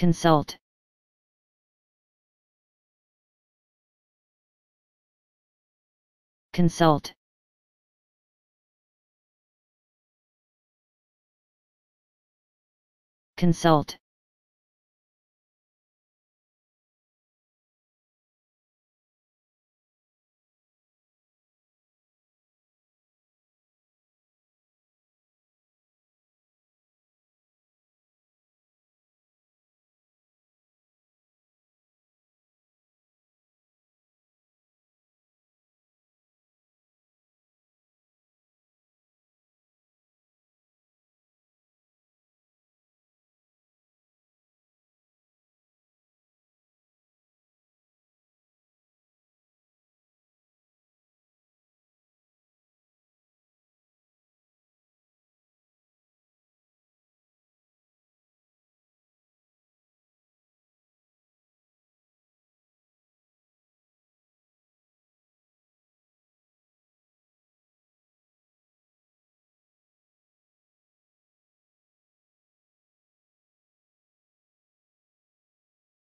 consult. Consult. Consult.